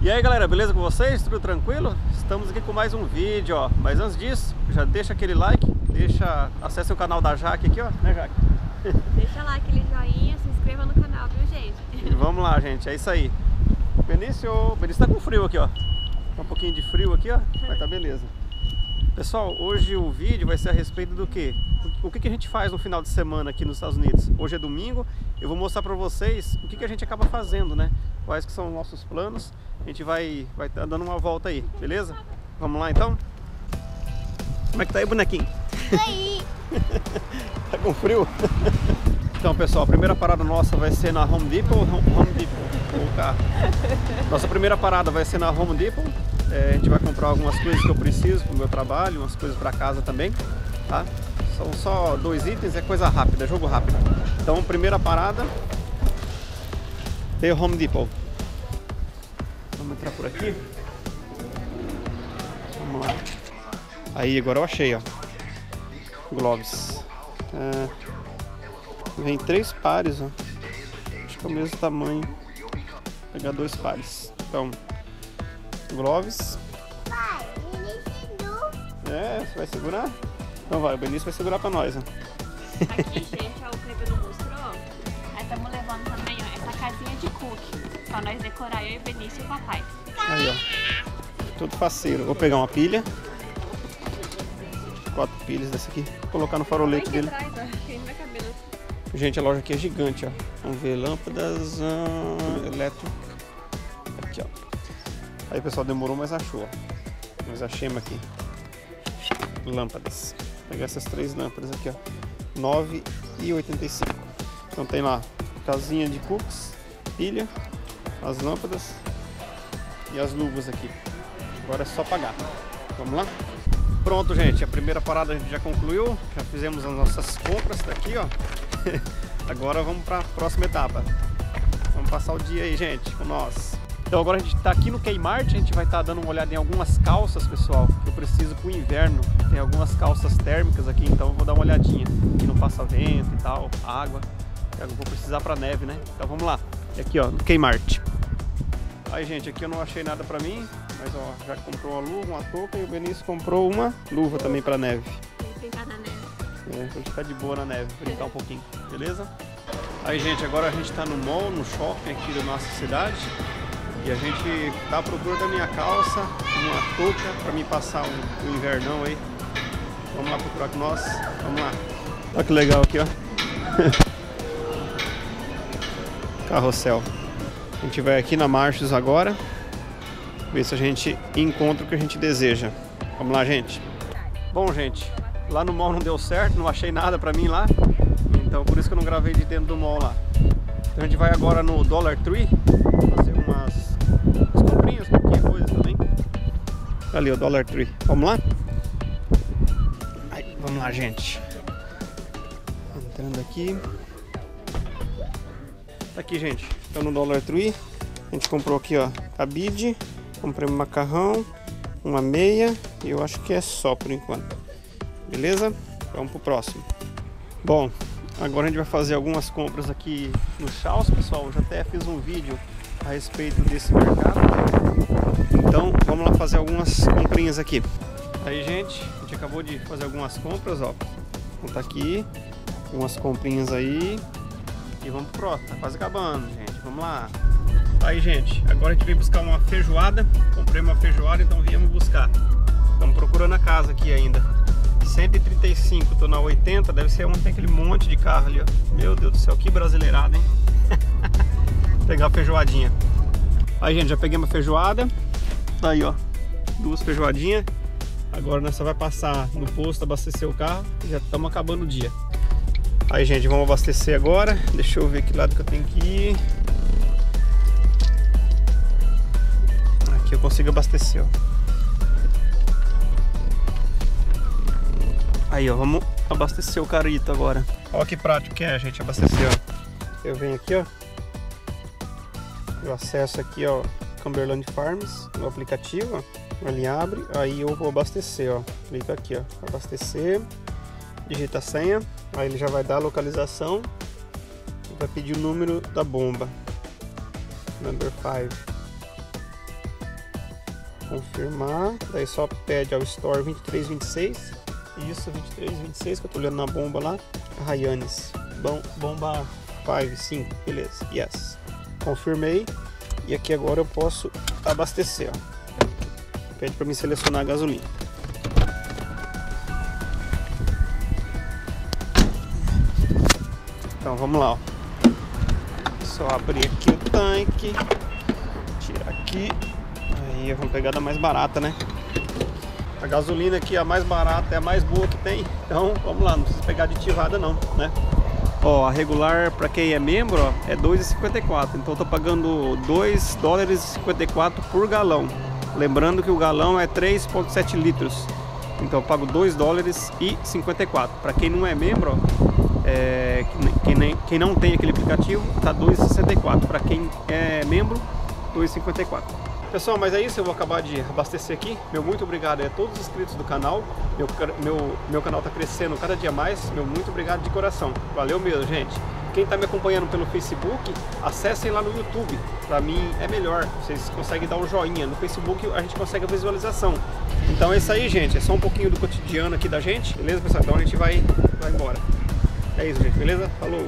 E aí galera, beleza com vocês? Tudo tranquilo? Estamos aqui com mais um vídeo, ó. Mas antes disso, já deixa aquele like, deixa, acesse o canal da Jaque aqui, ó, né Jaque? Deixa lá aquele joinha, se inscreva no canal, viu gente? E vamos lá, gente, é isso aí. Benício, Benício tá com frio aqui, ó. Tá um pouquinho de frio aqui, ó, mas tá beleza. Pessoal, hoje o vídeo vai ser a respeito do que? O que, que a gente faz no final de semana aqui nos Estados Unidos? Hoje é domingo, eu vou mostrar pra vocês o que, que a gente acaba fazendo, né? Quais que são os nossos planos. A gente vai vai tá dando uma volta aí, beleza? Vamos lá então? Como é que tá aí, bonequinho? Aí. Tá com frio? Então, pessoal, a primeira parada nossa vai ser na Home Depot. Home Depot, o carro. Nossa primeira parada vai ser na Home Depot. É, a gente vai comprar algumas coisas que eu preciso para o meu trabalho, umas coisas para casa também, tá? São só dois itens, é coisa rápida, jogo rápido. Então, primeira parada, The Home Depot. Vamos entrar por aqui. Vamos lá. Aí, agora eu achei, ó. Gloves. É, vem três pares, ó. Acho que é o mesmo tamanho. Vou pegar dois pares. Então, gloves. Pai, ele. É, você vai segurar? Então vai, o Benício vai segurar pra nós, ó. Aqui, gente, ó, o não mostrou. Aí estamos levando também, ó, essa casinha de cookie. Pra nós decorar eu e o Benício e o papai. Aí, ó. Tudo faceiro. Vou pegar uma pilha. Quatro pilhas dessa aqui. Vou colocar no farolete dele. atrás, Gente, a loja aqui é gigante, ó. Vamos ver, lâmpadas ah, elétricas. Aqui, ó. Aí, pessoal, demorou, mas achou, ó. Mas achei aqui. Lâmpadas. Vou pegar essas três lâmpadas aqui, ó. 9,85. Então tem lá casinha de cookies, pilha, as lâmpadas e as luvas aqui. Agora é só pagar. Vamos lá? Pronto, gente. A primeira parada a gente já concluiu. Já fizemos as nossas compras daqui, ó. Agora vamos para a próxima etapa. Vamos passar o dia aí, gente, com nós. Então agora a gente está aqui no Kmart, a gente vai estar dando uma olhada em algumas calças, pessoal, que eu preciso para o inverno. Tem algumas calças térmicas aqui, então eu vou dar uma olhadinha. Não passa vento e tal, água. Eu vou precisar para neve, né? Então vamos lá. E aqui, ó, no Kmart. Aí, gente, aqui eu não achei nada para mim, mas ó, já comprou uma luva, uma touca e o Benício comprou uma luva também para neve. Tem que brincar na neve. É, ficar de boa na neve, brincar um pouquinho, beleza? Aí, gente, agora a gente tá no mall, no shopping aqui da nossa cidade. E a gente tá à procura da minha calça, uma touca pra me passar o, o invernão aí. Vamos lá procurar com nós. Vamos lá. Olha que legal aqui, ó. Carrossel. A gente vai aqui na Marchos agora. Ver se a gente encontra o que a gente deseja. Vamos lá, gente. Bom, gente, lá no mall não deu certo, não achei nada pra mim lá. Então por isso que eu não gravei de dentro do mall lá. Então a gente vai agora no Dollar Tree Ali o Dollar Tree. Vamos lá? Ai, vamos lá, gente. Entrando aqui. Tá aqui, gente. Então no Dollar Tree a gente comprou aqui, ó, cabide, comprei um macarrão, uma meia e eu acho que é só por enquanto. Beleza? Vamos pro próximo. Bom, agora a gente vai fazer algumas compras aqui no Chaos, pessoal. Eu já até fiz um vídeo a respeito desse mercado. Então, vamos lá fazer algumas comprinhas aqui. Aí, gente, a gente acabou de fazer algumas compras, ó. Então tá aqui, umas comprinhas aí. E vamos pro próximo. Tá quase acabando, gente. Vamos lá. Aí, gente, agora a gente veio buscar uma feijoada. Comprei uma feijoada, então viemos buscar. Estamos procurando a casa aqui ainda. 135, tô na 80, deve ser onde tem aquele monte de carro ali, ó. Meu Deus do céu, que brasileirada, hein? Pegar a feijoadinha. Aí, gente, já peguei uma feijoada. Tá aí, ó. Duas feijoadinhas. Agora nessa vai passar no posto, abastecer o carro. Já estamos acabando o dia. Aí, gente, vamos abastecer agora. Deixa eu ver que lado que eu tenho que ir. Aqui eu consigo abastecer, ó. Aí, ó, vamos abastecer o carito agora. Olha que prático que é, gente, abastecer, ó. Eu venho aqui, ó. Eu acesso aqui, ó, Cumberland Farms, no aplicativo. Ele abre, aí eu vou abastecer, ó. Clica aqui, ó, abastecer, digita a senha, aí ele já vai dar a localização vai pedir o número da bomba. Number 5. Confirmar. Daí só pede ao Store 2326. Isso, 2326, que eu tô olhando na bomba lá. Rayanes. Bom, bomba 5, 5, beleza. Yes. Confirmei. E aqui agora eu posso abastecer, ó. Pede para mim selecionar a gasolina. Então vamos lá, ó. Só abrir aqui o tanque, tirar aqui. Aí vamos pegar da mais barata, né? A gasolina aqui é a mais barata, é a mais boa que tem. Então vamos lá, não precisa pegar aditivada não, né? Ó, a regular para quem é membro ó, é 2,54. Então eu tô pagando 2 dólares e 54 por galão. Lembrando que o galão é 3,7 litros. Então eu pago 2 dólares e 54. Para quem não é membro, ó, é, quem, nem, quem não tem aquele aplicativo, tá 2,64. Para quem é membro, 2,54. Pessoal, mas é isso, eu vou acabar de abastecer aqui. Meu muito obrigado a todos os inscritos do canal. Meu, meu, meu canal está crescendo cada dia mais. Meu muito obrigado de coração. Valeu mesmo, gente. Quem está me acompanhando pelo Facebook, acessem lá no YouTube. Para mim é melhor. Vocês conseguem dar um joinha. No Facebook a gente consegue a visualização. Então é isso aí, gente. É só um pouquinho do cotidiano aqui da gente. Beleza, pessoal? Então a gente vai, vai embora. É isso, gente. Beleza? Falou!